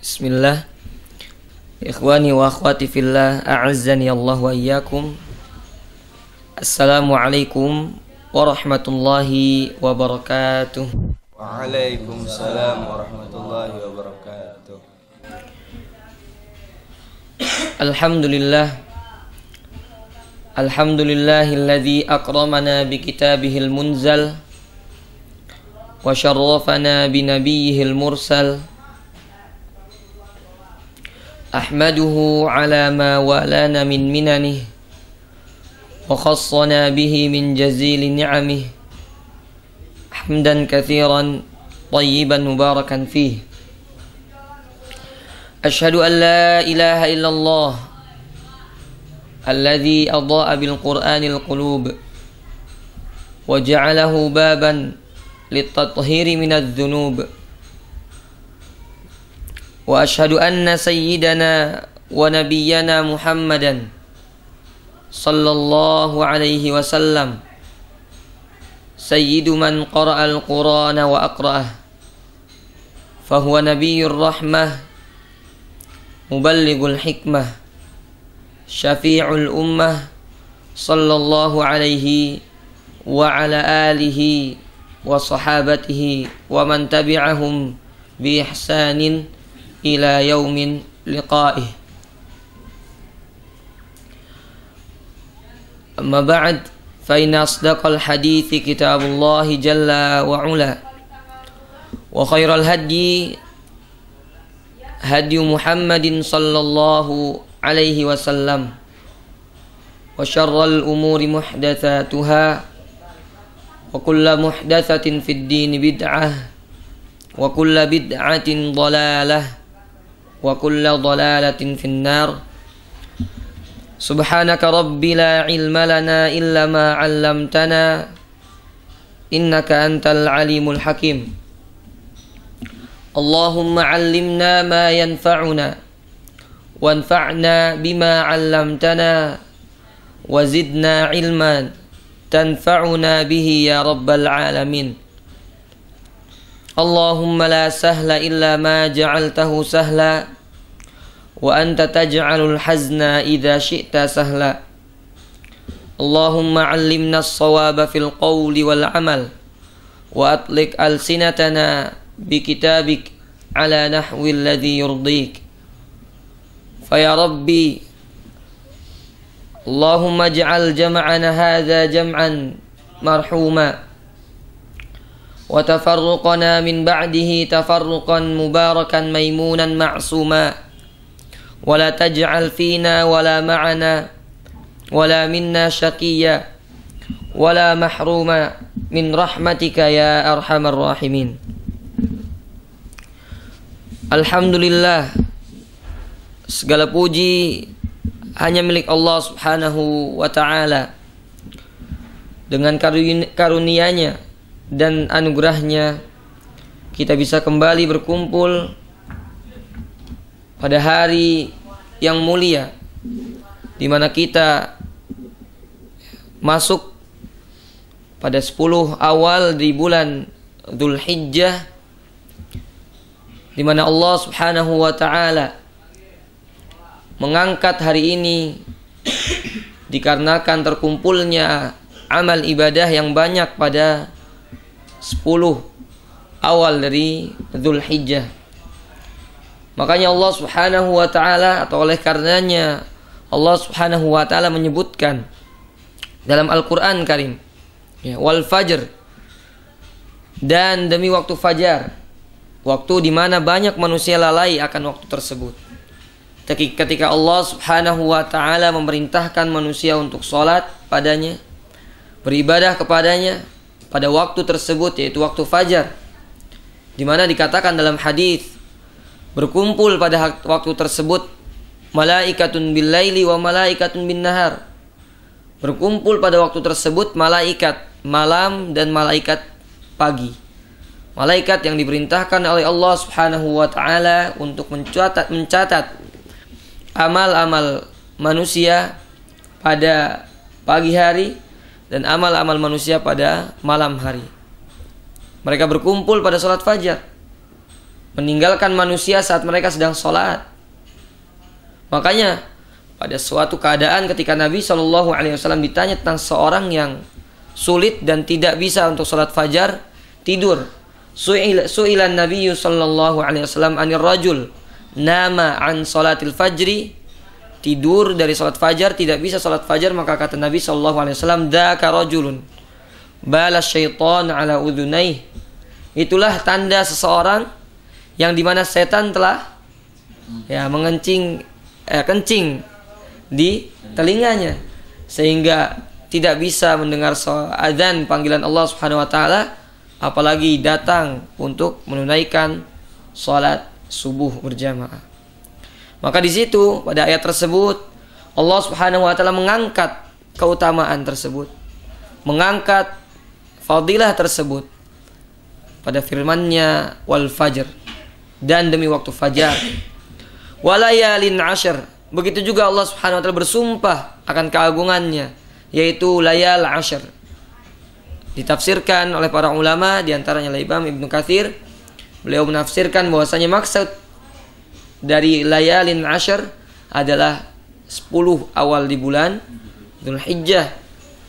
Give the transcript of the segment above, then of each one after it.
Bismillah Ikhwani wa akhwati fillah A'azzani Allah wa iyyakum Assalamualaikum warahmatullahi wabarakatuh Waalaikumsalam warahmatullahi wabarakatuh. Alhamdulillah Alhamdulillahilladzi akramana bi kitabihil munzal wa syarrafana bi nabiyyihil mursal أحمده على ما والانا من مننه وخصنا به من جزيل نعمه. حمدا كثيرا طيبا مباركا فيه. أشهد أن لا إله إلا الله الذي أضاء بالقرآن القلوب وجعله بابا للتطهير من الذنوب. وأشهد أن سيدنا ونبينا محمدا صلى الله عليه وسلم. سيد من قرأ القرآن وأقرأه فهو نبي الرحمة مبلغ الحكمة شفيع الأمة صلى الله عليه وعلى آله وصحابته ومن تبعهم بإحسان إلى يوم لقائه. أما بعد فإن أصدق الحديث كتاب الله جل وعلا وخير الهدي هدي محمد صلى الله عليه وسلم وشر الأمور محدثاتها وكل محدثة في الدين بدعة وكل بدعة ضلالة. وكل ضلالة في النار. سبحانك رب لا علم لنا إلا ما علمتنا إنك أنت العليم الحكيم. اللهم علمنا ما ينفعنا وانفعنا بما علمتنا وزدنا علما تنفعنا به يا رب العالمين. اللهم لا سهل إلا ما جعلته سهلا وأنت تجعل الحزن إذا شئت سهلا. اللهم علمنا الصواب في القول والعمل وأطلق ألسنتنا بكتابك على نحو الذي يرضيك. فيا ربي اللهم اجعل جمعنا هذا جمعا مرحوما. وتفرقنا من بعده تفرقا مباركا ميمونا معصوما ولا تجعل فينا ولا معنا ولا منا شقيا ولا محروما من رحمتك يا ارحم الراحمين Alhamdulillah Segala puji hanya milik Allah subhanahu wa ta'ala Dengan karunianya dan anugerahnya Kita bisa kembali berkumpul Pada hari yang mulia di mana kita masuk pada 10 awal di bulan Dhul Hijjah di mana Allah Subhanahu wa taala mengangkat hari ini dikarenakan terkumpulnya amal ibadah yang banyak pada 10 awal dari Dzulhijjah. Makanya Allah Subhanahu wa taala atau oleh karenanya Allah Subhanahu wa taala menyebutkan dalam Al-Qur'an Karim ya, wal fajr dan demi waktu fajar waktu di mana banyak manusia lalai akan waktu tersebut. Ketika Allah Subhanahu wa taala memerintahkan manusia untuk sholat padanya, beribadah kepadanya pada waktu tersebut yaitu waktu fajar. Di mana dikatakan dalam hadis berkumpul pada waktu tersebut malaikatun bil laili wa malaikatun bin nahar. Berkumpul pada waktu tersebut malaikat malam dan malaikat pagi malaikat yang diperintahkan oleh Allah Subhanahu wa taala untuk mencatat mencatat amal-amal manusia pada pagi hari dan amal-amal manusia pada malam hari. Mereka berkumpul pada sholat fajar. meninggalkan manusia saat mereka sedang sholat. Makanya pada suatu keadaan ketika Nabi Wasallam ditanya tentang seorang yang sulit dan tidak bisa untuk sholat fajar tidur. Su'ilan Nabi Shallallahu anir rajul nama an sholatil fajri tidur dari sholat fajar tidak bisa sholat fajar maka kata Nabi Shallallahu Alaihi Wasallam balas syaitan ala udhunaih itulah tanda seseorang yang di mana setan telah ya mengencing eh, kencing di telinganya sehingga tidak bisa mendengar azan panggilan Allah Subhanahu wa taala apalagi datang untuk menunaikan salat subuh berjamaah. Maka di situ pada ayat tersebut Allah Subhanahu wa taala mengangkat keutamaan tersebut. Mengangkat fadilah tersebut pada firman-Nya wal fajr dan demi waktu fajar. Walayalin ashar Begitu juga Allah Subhanahu wa taala bersumpah akan keagungannya yaitu layal ashar. Ditafsirkan oleh para ulama di antaranya Ibnu Katsir beliau menafsirkan bahwasanya maksud dari layalin ashar adalah 10 awal di bulan Dzulhijjah.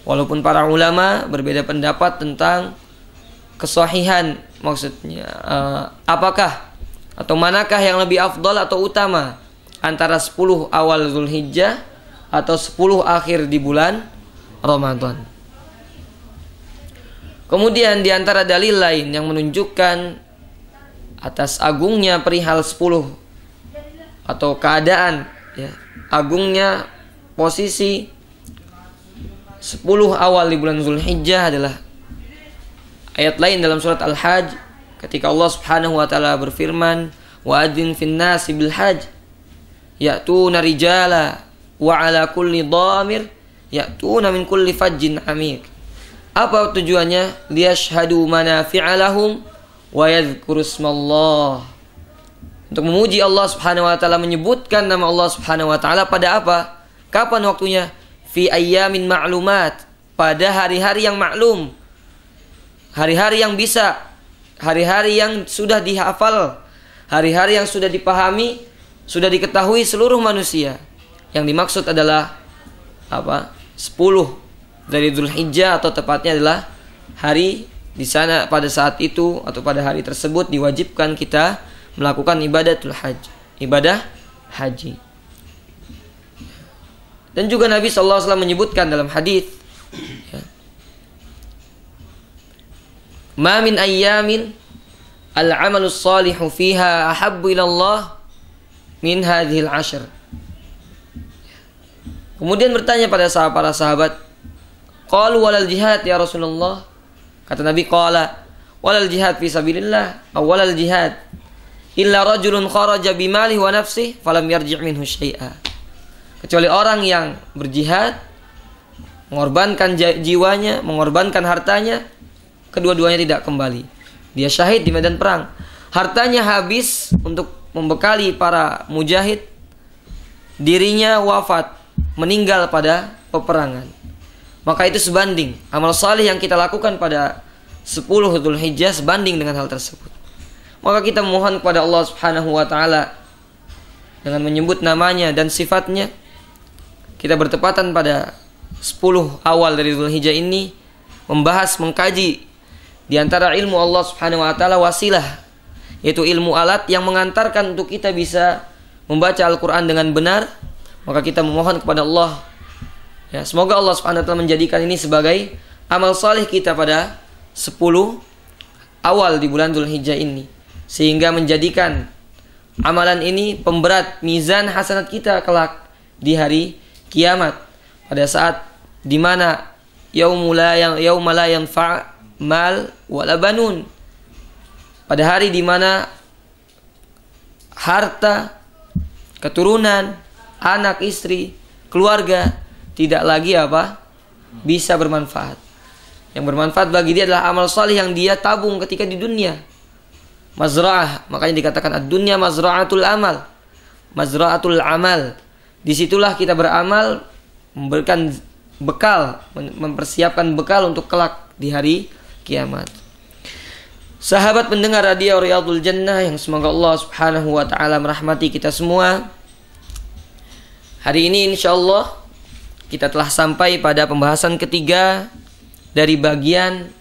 Walaupun para ulama berbeda pendapat tentang kesahihan maksudnya uh, apakah atau manakah yang lebih afdal atau utama antara 10 awal Zulhijjah atau 10 akhir di bulan Ramadan. Kemudian di antara dalil lain yang menunjukkan atas agungnya perihal 10 atau keadaan ya, agungnya posisi 10 awal di bulan Zulhijjah adalah ayat lain dalam surat Al-Hajj ketika Allah Subhanahu wa taala berfirman wa adzin fin nasi bil hajj ya'tuna rijala wa ala kulli dhamir ya'tuna min kulli fajjin amik. Apa tujuannya? Liyashhadu manafi'a lahum wa yadhkuru ismallah. Untuk memuji Allah Subhanahu wa taala menyebutkan nama Allah Subhanahu wa taala pada apa? Kapan waktunya? Fi ayyamin ma'lumat. Pada hari-hari yang maklum. Hari-hari yang bisa. Hari-hari yang sudah dihafal. Hari-hari yang sudah dipahami sudah diketahui seluruh manusia. Yang dimaksud adalah apa? 10 dari Dzulhijjah atau tepatnya adalah hari di sana pada saat itu atau pada hari tersebut diwajibkan kita melakukan ibadatul haji, ibadah haji. Dan juga Nabi SAW menyebutkan dalam hadis ya, Ma min ayyamin al-amalus salihu fiha ahabbu ila Allah min hadhil ashr. Kemudian bertanya pada sahabat para sahabat, "Qalu walal jihad ya Rasulullah?" Kata Nabi, "Qala walal jihad fi sabilillah aw walal jihad illa rajulun kharaja bimalihi wa nafsihi falam yarji' minhu syai'a." Kecuali orang yang berjihad mengorbankan jiwanya, mengorbankan hartanya, kedua-duanya tidak kembali. Dia syahid di medan perang. Hartanya habis untuk membekali para mujahid dirinya wafat meninggal pada peperangan maka itu sebanding amal saleh yang kita lakukan pada 10 Dhul Hijjah sebanding dengan hal tersebut maka kita mohon kepada Allah Subhanahu wa taala dengan menyebut namanya dan sifatnya. Kita bertepatan pada 10 awal dari Dhul Hijjah ini membahas mengkaji di antara ilmu Allah Subhanahu wa taala wasilah yaitu ilmu alat yang mengantarkan untuk kita bisa membaca Al-Quran dengan benar. Maka kita memohon kepada Allah ya semoga Allah Subhanahu wa menjadikan ini sebagai amal saleh kita pada 10 awal di bulan Dhul Hijjah ini sehingga menjadikan amalan ini pemberat mizan hasanat kita kelak di hari kiamat pada saat di mana yaumula yang yaumala yang fa mal wala banun pada hari di mana harta, keturunan, anak, istri, keluarga tidak lagi apa? bisa bermanfaat. Yang bermanfaat bagi dia adalah amal salih yang dia tabung ketika di dunia. Mazra'ah, makanya dikatakan ad-dunya mazra'atul amal. Mazra'atul amal. Di situlah kita beramal, memberikan bekal, mempersiapkan bekal untuk kelak di hari kiamat. 10 Sahabat pendengar radio Riyadul Jannah yang semoga Allah Subhanahu wa taala merahmati kita semua. Hari ini insya Allah kita telah sampai pada pembahasan ketiga dari bagian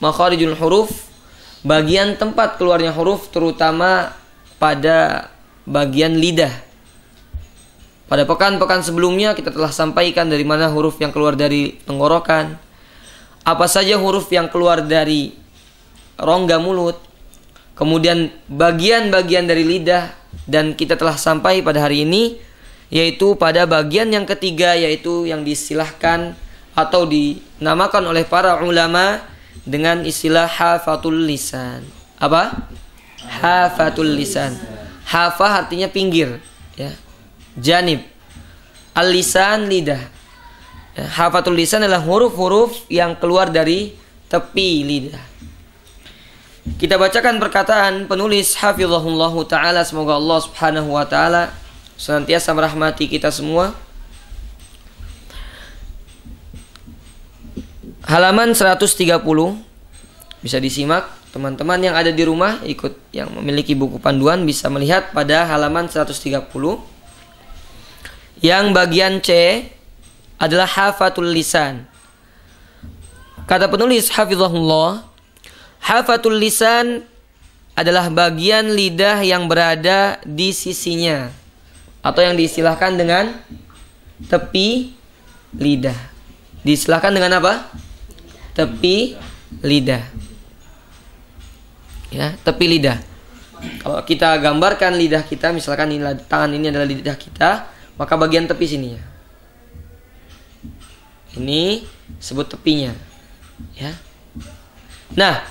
makharijul huruf, bagian tempat keluarnya huruf terutama pada bagian lidah. Pada pekan-pekan sebelumnya kita telah sampaikan dari mana huruf yang keluar dari tenggorokan, apa saja huruf yang keluar dari rongga mulut, kemudian bagian-bagian dari lidah dan kita telah sampai pada hari ini yaitu pada bagian yang ketiga yaitu yang disilahkan atau dinamakan oleh para ulama dengan istilah hafatul lisan. Apa? Hafatul lisan. Hafa artinya pinggir, ya. Janib. Al-lisan lidah. Ya, hafatul lisan adalah huruf-huruf yang keluar dari tepi lidah. Kita bacakan perkataan penulis hafizahullah taala semoga Allah Subhanahu wa taala senantiasa merahmati kita semua. Halaman 130 bisa disimak teman-teman yang ada di rumah ikut yang memiliki buku panduan bisa melihat pada halaman 130 yang bagian C adalah hafatul lisan. Kata penulis hafizahullah Hafatul lisan adalah bagian lidah yang berada di sisinya atau yang diistilahkan dengan tepi lidah. Diistilahkan dengan apa? Tepi lidah. Ya, tepi lidah. Kalau kita gambarkan lidah kita, misalkan ini tangan ini adalah lidah kita, maka bagian tepi sininya. Ini sebut tepinya. Ya. Nah,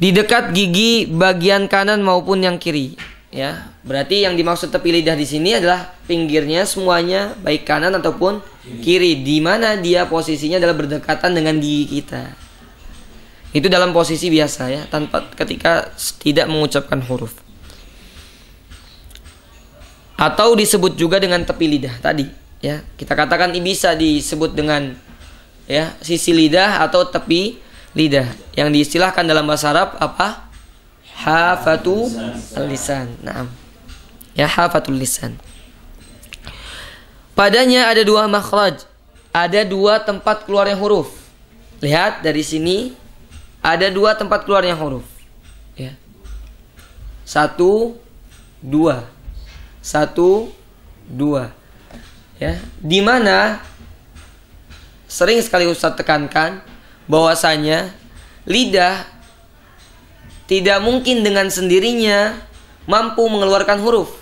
di dekat gigi bagian kanan maupun yang kiri ya berarti yang dimaksud tepi lidah di sini adalah pinggirnya semuanya baik kanan ataupun kiri di mana dia posisinya adalah berdekatan dengan gigi kita. Itu dalam posisi biasa ya tanpa ketika tidak mengucapkan huruf. Atau disebut juga dengan tepi lidah tadi ya. Kita katakan ini bisa disebut dengan ya sisi lidah atau tepi lidah. Yang diistilahkan dalam bahasa Arab apa? Hafatu lisan. Nah ya hafatul lisan padanya ada dua makhraj. Ada dua tempat keluarnya huruf. Lihat dari sini ada dua tempat keluarnya huruf. Ya. Satu dua. Satu dua. Ya. Di mana sering sekali Ustadz tekankan bahwasanya lidah tidak mungkin dengan sendirinya mampu mengeluarkan huruf.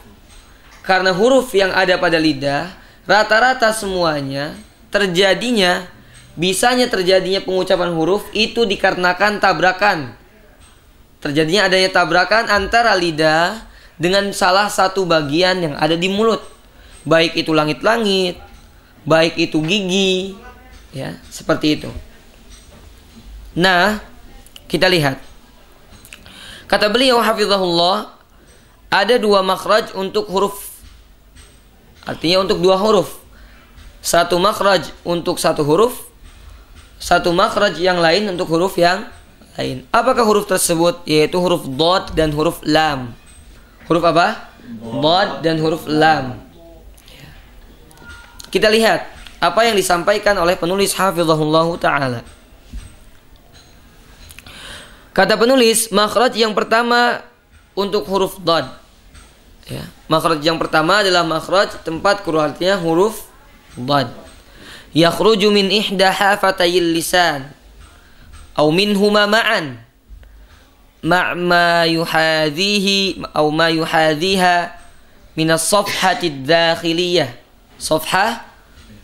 Karena huruf yang ada pada lidah rata-rata semuanya terjadinya bisanya terjadinya pengucapan huruf itu dikarenakan tabrakan. Terjadinya adanya tabrakan antara lidah dengan salah satu bagian yang ada di mulut. Baik itu langit-langit, baik itu gigi, ya, seperti itu. Nah, kita lihat. Kata beliau hafizahullah, ada dua makhraj untuk huruf. Artinya untuk dua huruf. Satu makhraj untuk satu huruf, satu makhraj yang lain untuk huruf yang lain. Apakah huruf tersebut? Yaitu huruf dot dan huruf lam. Huruf apa? Dot dan huruf lam. Kita lihat apa yang disampaikan oleh penulis hafizahullah taala. Kata penulis, makhraj yang pertama untuk huruf dad. Ya, makhraj yang pertama adalah makhraj tempat keluarnya huruf dad. Yakhruju min ihda hafatayil lisan atau minhuma ma'an ma' ma yuhadhihi atau ma yuhadhiha min as-safhati ad-dakhiliyah. Safhah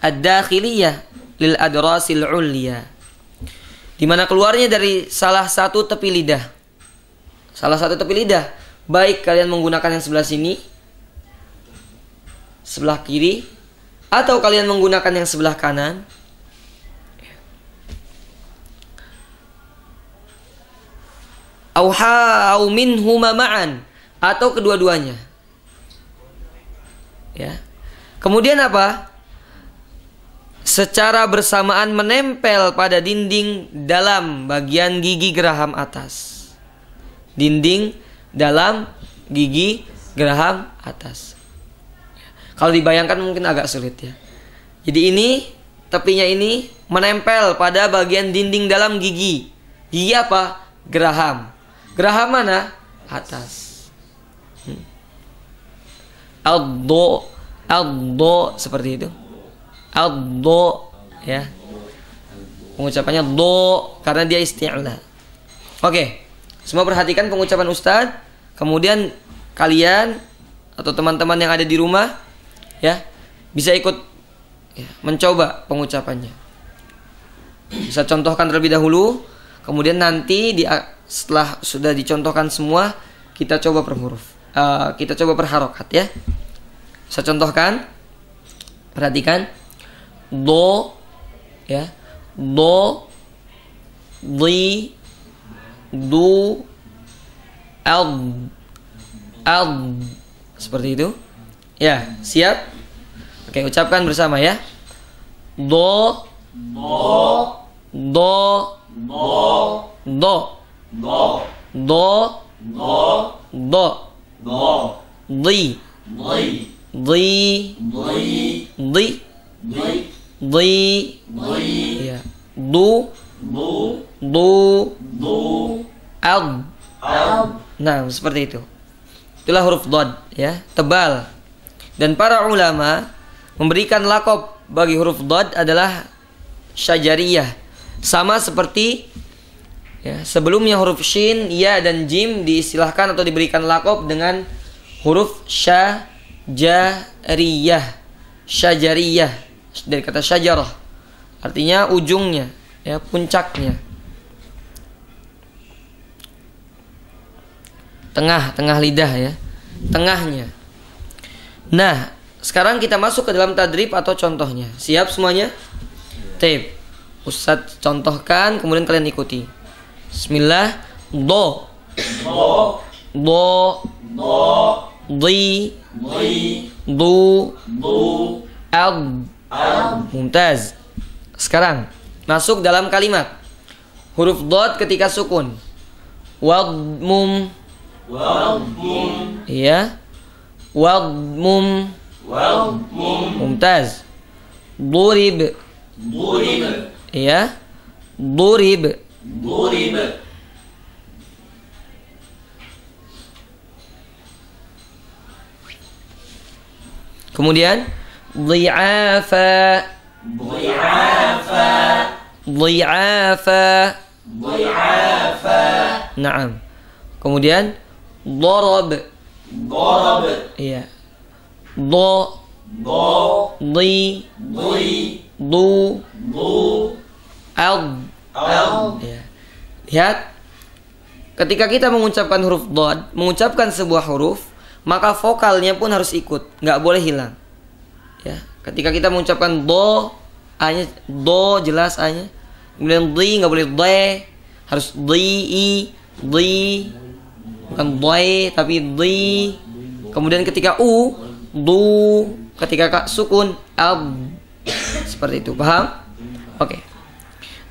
ad-dakhiliyah lil adrasil ulya di mana keluarnya dari salah satu tepi lidah. Salah satu tepi lidah. Baik kalian menggunakan yang sebelah sini, sebelah kiri, atau kalian menggunakan yang sebelah kanan. Auha au minhuma ma'an atau kedua-duanya. Ya. Kemudian apa? secara bersamaan menempel pada dinding dalam bagian gigi geraham atas. Dinding dalam gigi geraham atas. Kalau dibayangkan mungkin agak sulit ya. Jadi ini tepinya ini menempel pada bagian dinding dalam gigi. Gigi apa? Geraham. Geraham mana? Atas. Hmm. Aldo, aldo seperti itu. Aldo, ya. Pengucapannya do karena dia isti'la. Oke. Semua perhatikan pengucapan Ustadz. Kemudian kalian atau teman-teman yang ada di rumah ya bisa ikut ya, mencoba pengucapannya. Bisa contohkan terlebih dahulu, kemudian nanti di setelah sudah dicontohkan semua kita coba per huruf. Uh, kita coba per harokat ya. Saya contohkan. Perhatikan do ya. Do di du al al seperti itu. Ya siap? Oke ucapkan bersama ya. Do do do do. Do do do. Do do do di. Di. Di. Di. Di. Di ya du du. Du. Du. Al nah seperti itu. Itulah huruf dod ya tebal. Dan para ulama memberikan lakob bagi huruf dod adalah syajariyah. Sama seperti Ya, sebelumnya huruf shin, ya dan jim diistilahkan atau diberikan lakop dengan huruf syajariyah. Syajariyah. Dari kata syajarah. Artinya ujungnya, ya, puncaknya. Tengah, tengah lidah ya. Tengahnya. Nah, sekarang kita masuk ke dalam tadrib atau contohnya. Siap semuanya? Tape. Ustadz contohkan, kemudian kalian ikuti. Bismillah. Do. Do. Do. Do. Di. Di. Du. Du. Ad. Ad. Mumtaz. Sekarang masuk dalam kalimat. Huruf dot ketika sukun. Wadmum. Wadmum. Iya. Wadmum. Wadmum. Mumtaz. Durib. Durib. Iya. Durib. Durib. Kemudian dhi'afa dhi'afa dhi'afa. Dhi'afa. Naam. Kemudian darab darab Iya. Do do di di du du ad Ya. Lihat, ketika kita mengucapkan huruf dod, mengucapkan sebuah huruf, maka vokalnya pun harus ikut, nggak boleh hilang. Ya, ketika kita mengucapkan do, a-nya do jelas a-nya. Kemudian di nggak boleh de, harus di i, di bukan de tapi di. Kemudian ketika u, du, ketika kak sukun ab. Seperti itu, paham? Oke. Okay.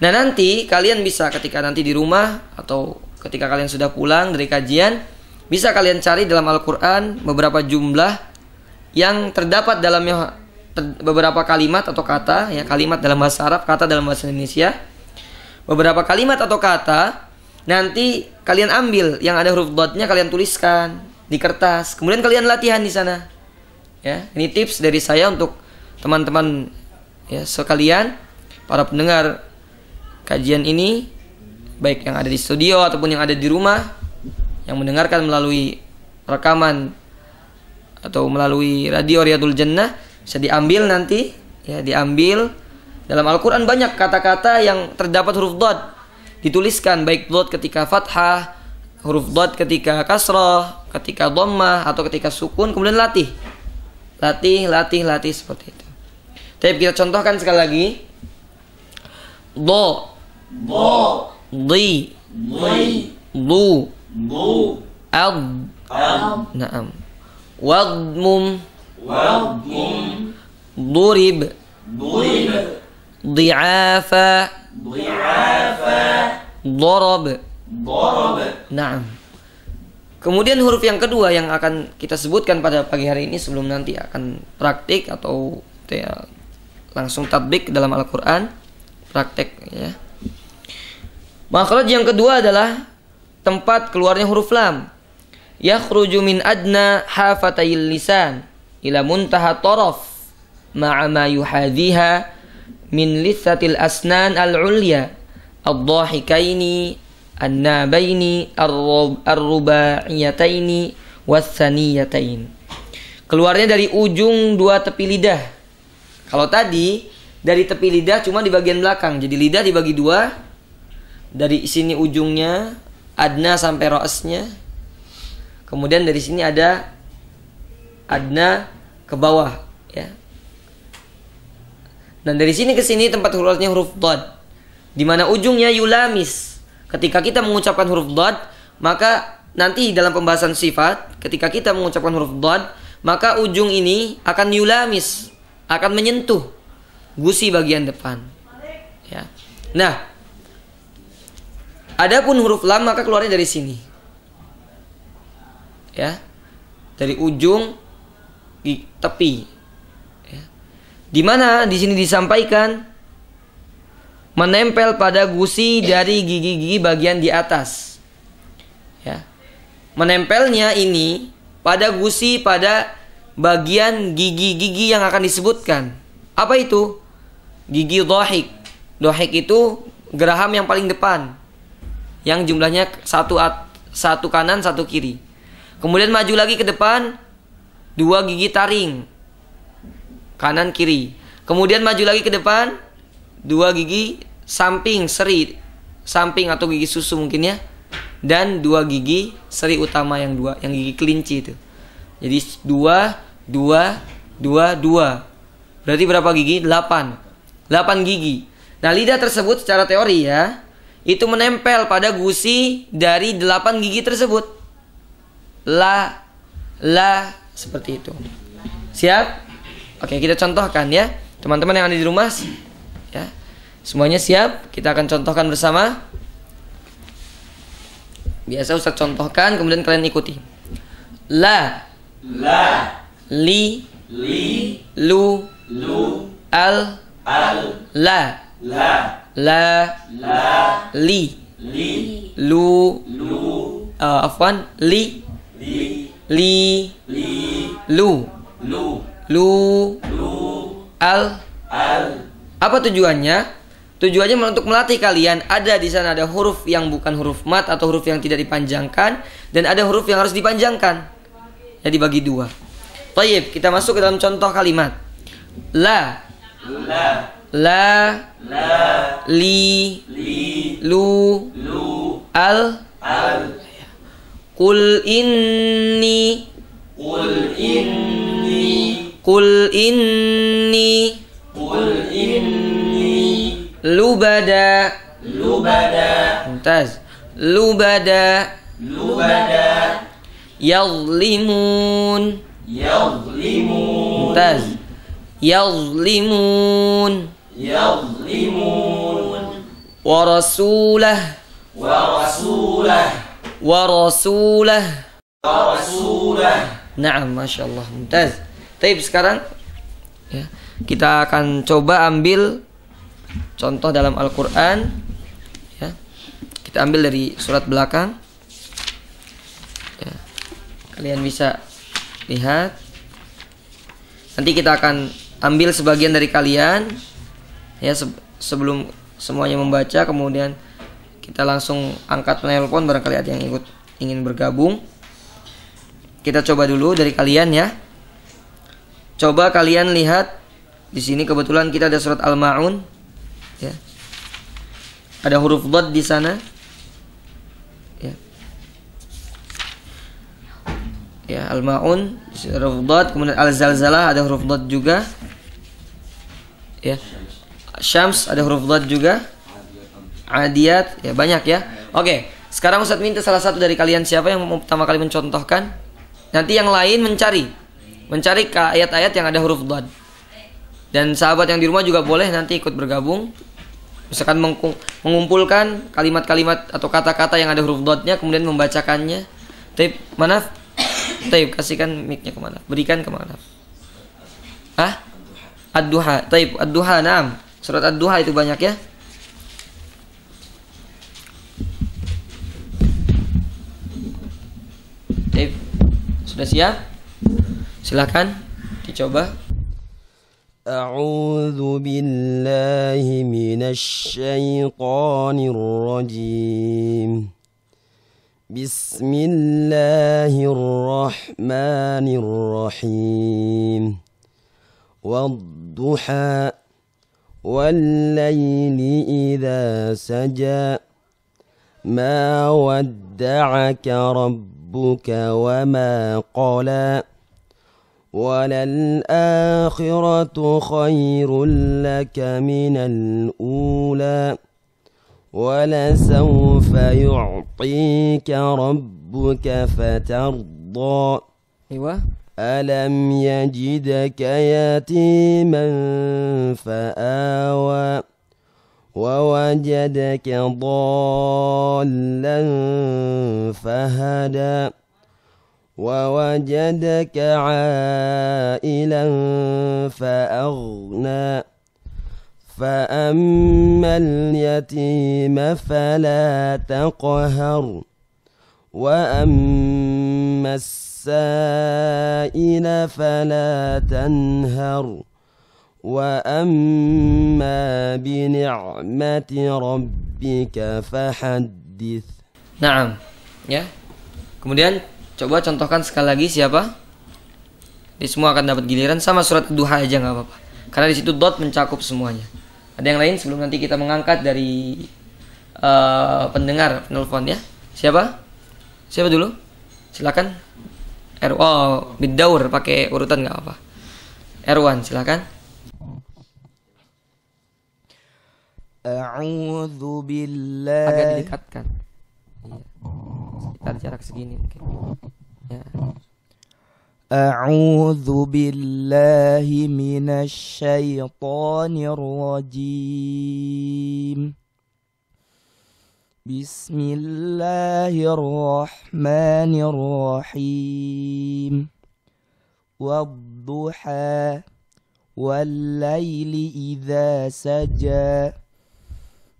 Nah nanti kalian bisa ketika nanti di rumah atau ketika kalian sudah pulang dari kajian bisa kalian cari dalam Al-Quran beberapa jumlah yang terdapat dalamnya beberapa kalimat atau kata ya kalimat dalam bahasa Arab kata dalam bahasa Indonesia. Beberapa kalimat atau kata nanti kalian ambil yang ada huruf dotnya kalian tuliskan di kertas. Kemudian kalian latihan di sana. Ya ini tips dari saya untuk teman-teman ya sekalian para pendengar kajian ini baik yang ada di studio ataupun yang ada di rumah yang mendengarkan melalui rekaman atau melalui radio Riyadul Jannah bisa diambil nanti ya diambil. Dalam Al-Qur'an banyak kata-kata yang terdapat huruf dot dituliskan baik dot ketika fathah huruf dot ketika kasrah ketika dhammah atau ketika sukun kemudian latih. Latih latih latih seperti itu. Tapi kita contohkan sekali lagi. Do do di di du du ad ad naam. Wadmum. واضمم ضرب ضرب ضعافا ضعافا ضرب ضرب Naam. Kemudian huruf yang kedua yang akan kita sebutkan pada pagi hari ini sebelum nanti akan praktik atau ya, langsung tatbik dalam Al-Qur'an, praktek ya. Makhraj yang kedua adalah tempat keluarnya huruf lam. Yakhruju min adna hafatayil lisan ila muntaha taraf ma'a ma yuhadhiha min lithatil asnan al-ulya ad-dhahikaini an-nabaini ar-ruba'iyataini was-saniyatain. Keluarnya dari ujung dua tepi lidah. Kalau tadi dari tepi lidah cuma di bagian belakang. Jadi lidah dibagi dua. Dari sini ujungnya adna sampai roasnya. Kemudian dari sini ada adna ke bawah ya. Dan dari sini ke sini tempat keluarnya huruf dad. Di mana ujungnya yulamis Ketika kita mengucapkan huruf dad, maka nanti dalam pembahasan sifat, ketika kita mengucapkan huruf dad, maka ujung ini akan yulamis, akan menyentuh gusi bagian depan. Ya. Nah, adapun huruf lam maka keluarnya dari sini. Ya. Dari ujung di tepi. Ya. Di mana di sini disampaikan menempel pada gusi dari gigi-gigi bagian di atas. Ya. Menempelnya ini pada gusi pada bagian gigi-gigi yang akan disebutkan. Apa itu? Gigi dohik. Dohik itu geraham yang paling depan. Yang jumlahnya satu at, satu kanan, satu kiri. Kemudian maju lagi ke depan, dua gigi taring. Kanan kiri. Kemudian maju lagi ke depan, dua gigi samping seri. Samping atau gigi susu mungkin ya. Dan dua gigi seri utama yang dua yang gigi kelinci itu. Jadi dua dua dua dua. Berarti berapa gigi? Delapan. Delapan gigi. Nah lidah tersebut secara teori ya itu menempel pada gusi dari delapan gigi tersebut. La la seperti itu. Siap? Oke kita contohkan ya. Teman-teman yang ada di rumah ya. Semuanya siap? Kita akan contohkan bersama. Biasa Ustaz contohkan kemudian kalian ikuti. La. La. Li. Li. Lu. Lu. Al. Al. La. La. La. La. Li. Li. Lu. Lu. Uh, afwan. Li. Li li. Li. Lu. Lu. Lu. Lu. Al. Al. Apa tujuannya? Tujuannya untuk melatih kalian. Ada di sana ada huruf yang bukan huruf mat atau huruf yang tidak dipanjangkan dan ada huruf yang harus dipanjangkan. Ya dibagi dua. Tayyib, kita masuk ke dalam contoh kalimat. La. La. La. La. Li. Li. Lu. Lu. Al. Al qul inni. Qul inni. Qul inni. Qul inni. Lubada. Lubada. Mumtaz. Lubada. Lubada. Yazlimun. Yadhlimun mumtaz. Yazlimun. Yadhlimun wa rasulah wa rasulah wa rasulah wa rasulah Naam, masya Allah, mumtaz. Taib sekarang ya, kita akan coba ambil contoh dalam Al-Quran. Ya, kita ambil dari surat belakang. Ya, kalian bisa lihat. Nanti kita akan ambil sebagian dari kalian. Ya, se- sebelum semuanya membaca, kemudian kita langsung angkat penelpon barangkali ada yang ikut ingin bergabung. Kita coba dulu dari kalian ya. Coba kalian lihat di sini kebetulan kita ada surat Al-Maun ya. Ada huruf dhad di sana. Ya. Ya, Al-Maun huruf dhad, kemudian Al-Zalzalah ada huruf dhad juga. Ya. Syams ada huruf dhad juga. Adiyat ya banyak ya. Oke, sekarang Ustaz minta salah satu dari kalian siapa yang pertama kali mencontohkan? Nanti yang lain mencari, mencari ke ayat-ayat yang ada huruf dhad. Dan sahabat yang di rumah juga boleh nanti ikut bergabung. Misalkan mengumpulkan kalimat-kalimat atau kata-kata yang ada huruf dotnya kemudian membacakannya. Tape mana? Tape kasihkan mic-nya ke mana? Berikan ke mana? Hah? Ad-duha. Tape ad-duha. Naam. Surat ad-duha itu banyak ya. Sudah siap? Silakan dicoba. أعوذ بالله من الشيطان الرجيم بسم الله الرحمن الرحيم والضحى والليل إذا سجى ما ودعك ربك وما قلى وللآخرة خير لك من الأولى ولسوف يعطيك ربك فترضى Iwa. ألم يجدك يتيما فآوى ووجدك ضالا فهدى ووجدك عائلا فأغنى. فأما اليتيم فلا تقهر وأما السائل فلا تنهر. وأما بنعمة ربك فحدث Naam. Ya. Kemudian coba contohkan sekali lagi siapa? Di semua akan dapat giliran sama surat duha aja nggak apa-apa. Karena di situ dot mencakup semuanya. Ada yang lain sebelum nanti kita mengangkat dari eh, pendengar penelpon ya? Siapa? Siapa dulu? Silakan. Er oh, bidaur pakai urutan nggak apa. Erwan silakan. أعوذ Agak بالله didekatkan. Iya. Sekitar jarak segini mungkin. Ya. أعوذ بالله من الشيطان الرجيم بسم الله الرحمن الرحيم والضحى والليل إذا سجى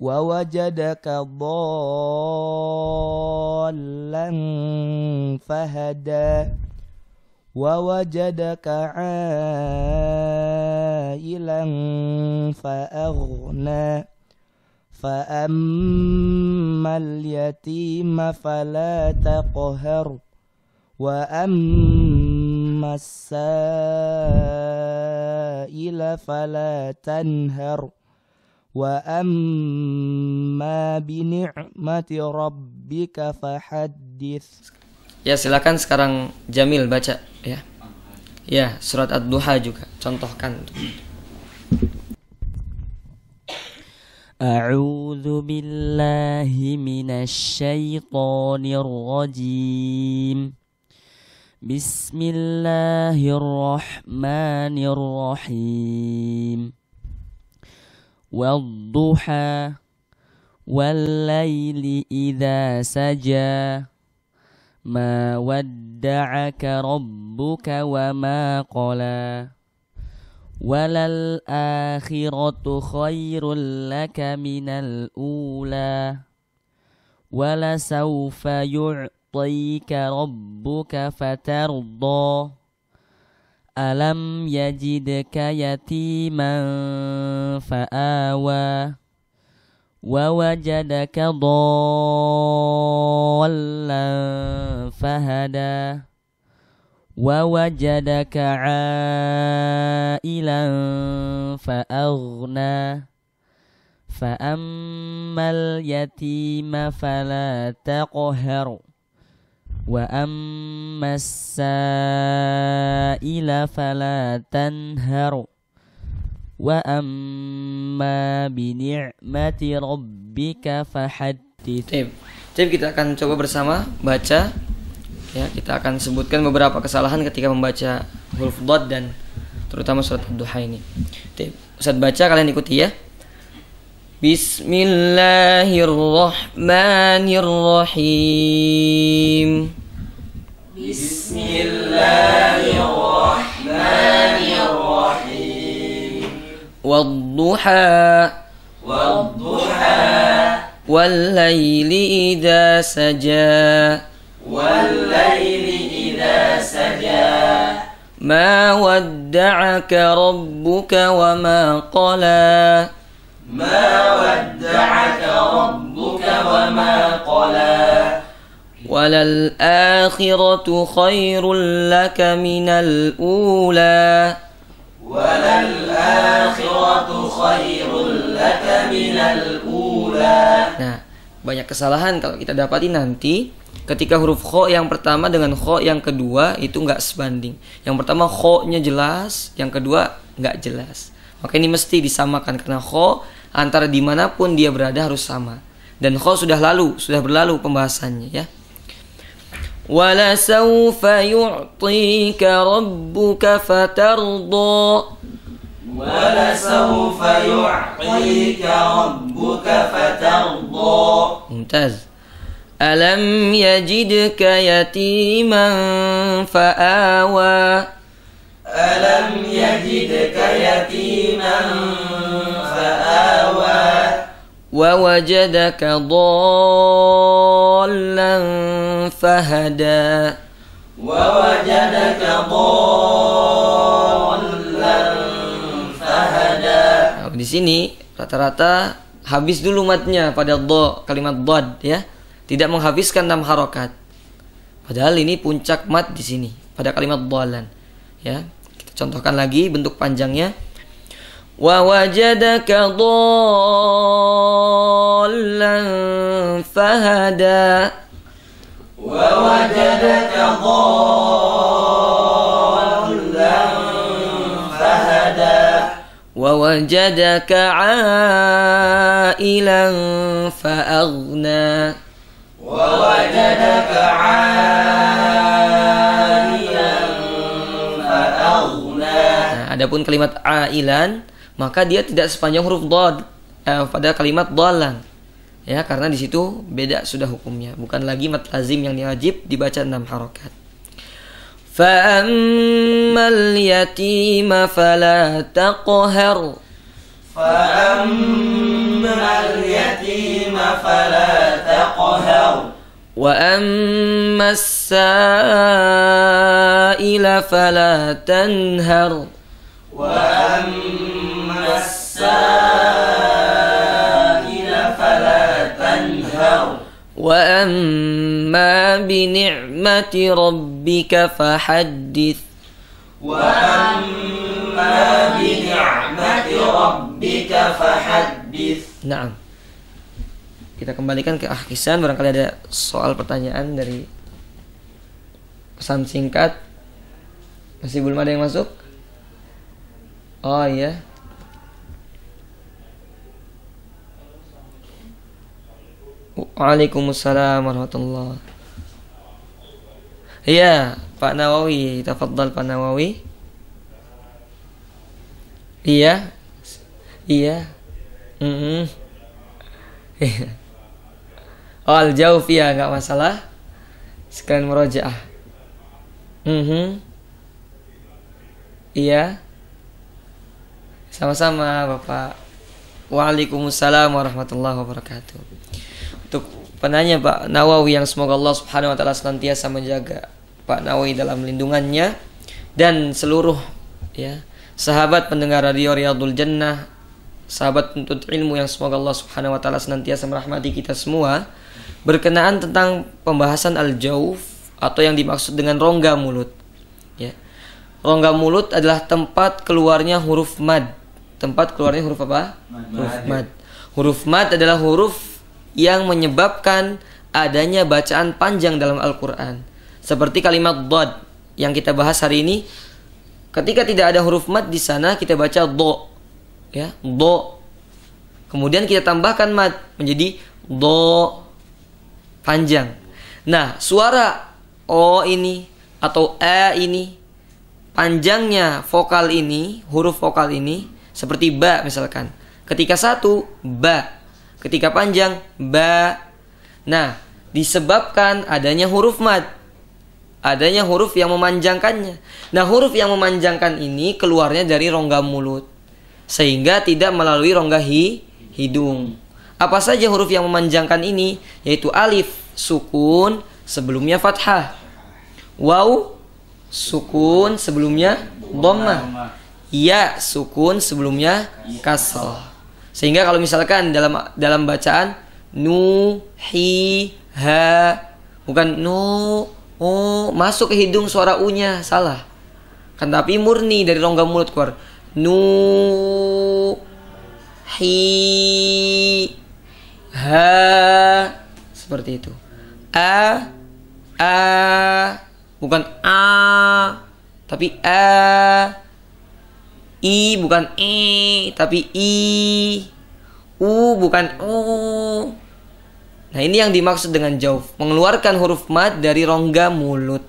ووجدك ضالا فهدى ووجدك عائلا فأغنى. فأما اليتيم فلا تقهر وأما السائل فلا تنهر. وأما بنعمة ربك فحدث Ya silakan sekarang Jamil baca ya. Ya surat Ad-Duha juga contohkan. أعوذ بالله من الشيطان الرجيم بسم الله الرحمن الرحيم والضحى والليل إذا سجى. ما ودعك ربك وما قلى. وللآخرة خير لك من الأولى. ولسوف يعطيك ربك فترضى. ألم يجدك يتيما فآوى ووجدك ضالا فهدى ووجدك عائلا فأغنى فأما اليتيم فلا تقهر wa ammasaila fala tanharu wa amma bi ni'mati rabbika fahaddits. Jadi kita akan coba bersama baca ya kita akan sebutkan beberapa kesalahan ketika membaca huruf dot dan terutama surat ad-duha ini. Ustaz baca kalian ikuti ya. Bismillahirrahmanirrahim. Bismillahirrahmanirrahim. والضحى. والضحى. والليل إذا سجى. والليل إذا سجى. ما ودعك ربك وما قلى. ما ودعك ربك وما قلى. وللآخرة خير لك من الأولى وللآخرة خير لك من الأولى Nah, banyak kesalahan kalau kita dapati nanti ketika huruf kho yang pertama dengan kho yang kedua itu nggak sebanding. Yang pertama kho-nya jelas, yang kedua nggak jelas. Maka ini mesti disamakan karena kho antara dimanapun dia berada harus sama. Dan kho sudah lalu, sudah berlalu pembahasannya ya. ولسوف يعطيك ربك فترضى. ولسوف يعطيك ربك فترضى. ممتاز. ألم يجدك يتيما فآوى. ألم يجدك يتيما فآوى. ووجدك ضالا فهدى ووجدك ضالا فهدى Nah, di sini rata-rata habis dulu matnya pada do kalimat dod ya tidak menghabiskan enam harokat padahal ini puncak mat di sini pada kalimat dolan ya kita contohkan lagi bentuk panjangnya wa wajadaka dhallan fahada ووجدك ضالا فهدى ووجدك عائلا فأغنى ووجدك عائلا فأغنى Nah, adapun kalimat ailan maka dia tidak sepanjang huruf dod eh, pada kalimat dolan ya karena di situ beda sudah hukumnya bukan lagi mat lazim yang wajib dibaca enam harokat فأما اليتيم فلا تقهر فأما اليتيم فلا تقهر وأما السائل فلا تنهر وأما السائل فلا تنهر وأما بنعمة ربك فحدث وأما بنعمة ربك فحدث Nah, kita kembalikan ke Ahkisan. Barangkali ada soal pertanyaan dari pesan singkat. Masih belum ada yang masuk? Oh iya. Waalaikumsalam warahmatullah. Iya, Pak Nawawi, tafadhal Pak Nawawi. Iya. Iya. Mm oh, al jauh ya nggak masalah. Sekalian murojaah. Mhm. Iya. Sama-sama Bapak. Waalaikumsalam warahmatullahi wabarakatuh. Untuk penanya Pak Nawawi yang semoga Allah Subhanahu wa taala senantiasa menjaga Pak Nawawi dalam lindungannya dan seluruh ya sahabat pendengar radio Riyadul Jannah, sahabat penuntut ilmu yang semoga Allah Subhanahu wa taala senantiasa merahmati kita semua berkenaan tentang pembahasan al-jauf atau yang dimaksud dengan rongga mulut. Ya. Rongga mulut adalah tempat keluarnya huruf mad. Tempat keluarnya huruf apa? Huruf mad. Huruf mat adalah huruf yang menyebabkan adanya bacaan panjang dalam Al-Quran. Seperti kalimat dod yang kita bahas hari ini. Ketika tidak ada huruf mat di sana, kita baca do. Ya, do. Kemudian kita tambahkan mat menjadi do panjang. Nah, suara o ini atau e ini panjangnya vokal ini, huruf vokal ini seperti ba misalkan. Ketika satu ba, ketika panjang ba. Nah, disebabkan adanya huruf mad. Adanya huruf yang memanjangkannya. Nah, huruf yang memanjangkan ini keluarnya dari rongga mulut sehingga tidak melalui rongga hi, hidung. Apa saja huruf yang memanjangkan ini? Yaitu alif, sukun, sebelumnya fathah. Waw, sukun, sebelumnya dhammah. Ya, sukun, sebelumnya kasrah. Sehingga kalau misalkan dalam dalam bacaan nu hi ha bukan nu oh masuk ke hidung suara u-nya salah. Kan tapi murni dari rongga mulut keluar. Nu hi ha seperti itu. A a bukan a tapi a i bukan e tapi i. U bukan u nah ini yang dimaksud dengan jauh. Mengeluarkan huruf mad dari rongga mulut.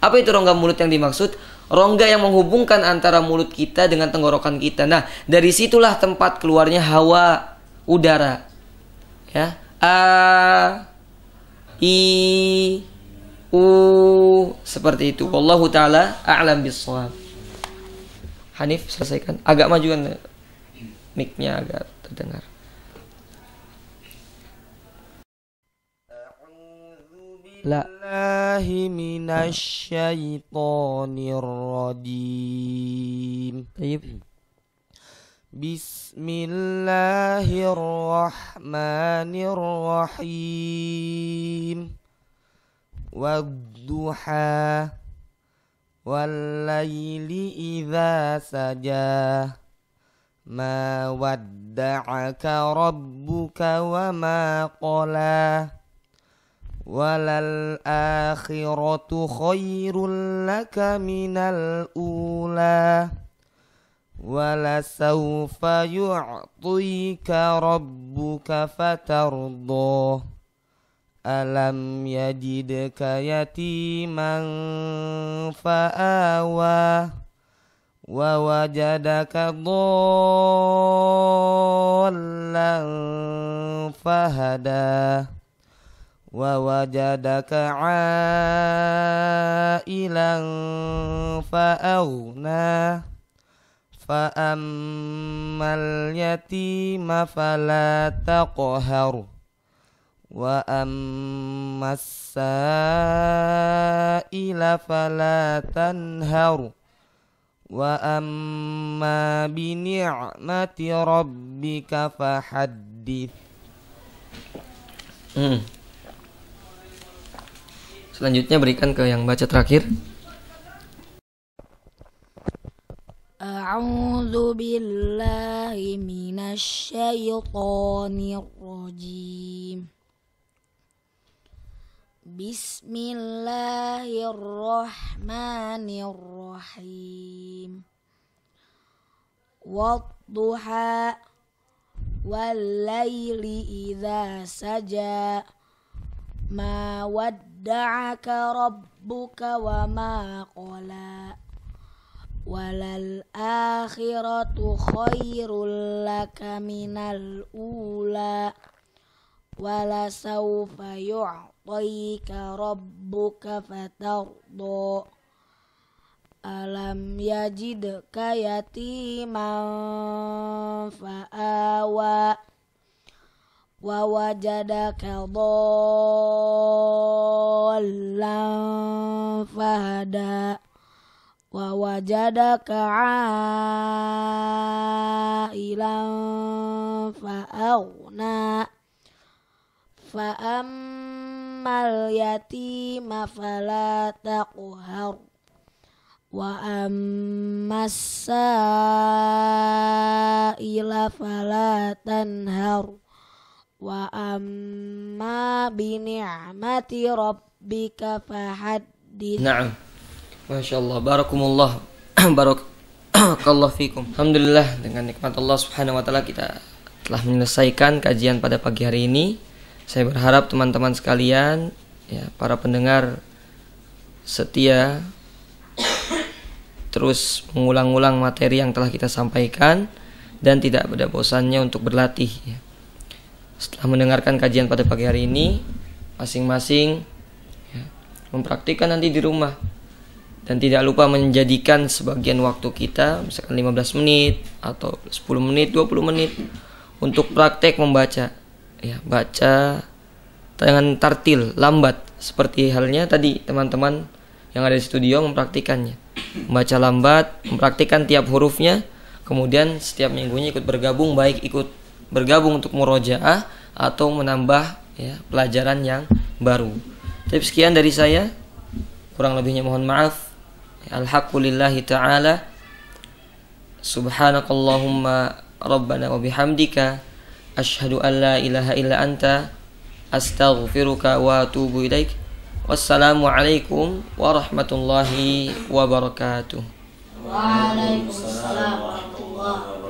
Apa itu rongga mulut yang dimaksud? Rongga yang menghubungkan antara mulut kita dengan tenggorokan kita. Nah dari situlah tempat keluarnya hawa udara. Ya. A i u seperti itu. Wallahu taala a'lam bissawab Hanif selesaikan agak majukan mic-nya agak terdengar La Billahi minasyaitonir rajim. Tayyib. Bismillahirrahmanirrahim. Wadduha Wallayli idza saja Ma wadda'aka rabbuka wa ma qala Walal akhiratu khairul laka minal ula Walasawfa yu'tika rabbuka fatardah Alam yajidka yatiman fa'awa Wa wajadaka dhallan fahada Wa wajadaka ailan fa'aghna Fa'ammal yatima fala taqhar Wa ammas sa'ila fala tanhar Wa amma bi ni'mati rabbika fahaddith Hmm. Selanjutnya berikan ke yang baca terakhir. أعوذ بالله من الشيطان الرجيم Bismillahirrahmanirrahim Wadduha Wallayli idha saja. Ma wadda'aka rabbuka wa ma qala. Walal akhiratu khairul laka minal ula. Walasaufa yu'la يعطيك ربك فترضى ألم يجدك يتيما فآوى ووجدك ضالا فهدى ووجدك عائلا فأغنى فأما ammal yatima fala taqhar wa ammasa ila fala tanhar wa amma bi ni'mati rabbika fahaddith Naam. Masya Allah Barakumullah. Barak Allah fikum. Alhamdulillah. Dengan nikmat Allah subhanahu wa ta'ala kita telah menyelesaikan kajian pada pagi hari ini. Saya berharap teman-teman sekalian, ya, para pendengar setia terus mengulang-ulang materi yang telah kita sampaikan dan tidak ada bosannya untuk berlatih ya. Setelah mendengarkan kajian pada pagi hari ini, masing-masing ya, mempraktikkan nanti di rumah dan tidak lupa menjadikan sebagian waktu kita misalkan 15 menit atau 10 menit 20 menit untuk praktek membaca ya baca dengan tartil lambat. Seperti halnya tadi teman-teman yang ada di studio mempraktikannya. Membaca lambat mempraktikkan tiap hurufnya kemudian setiap minggunya ikut bergabung baik ikut bergabung untuk murojaah atau menambah ya pelajaran yang baru. Tapi sekian dari saya. Kurang lebihnya mohon maaf. Alhamdulillahi ta'ala. Subhanakallahumma Rabbana wa bihamdika Ashhadu an la ilaha illa anta Astaghfiruka wa atubu ilaik. Wassalamualaikum warahmatullahi wabarakatuh Waalaikumsalam warahmatullahi wabarakatuh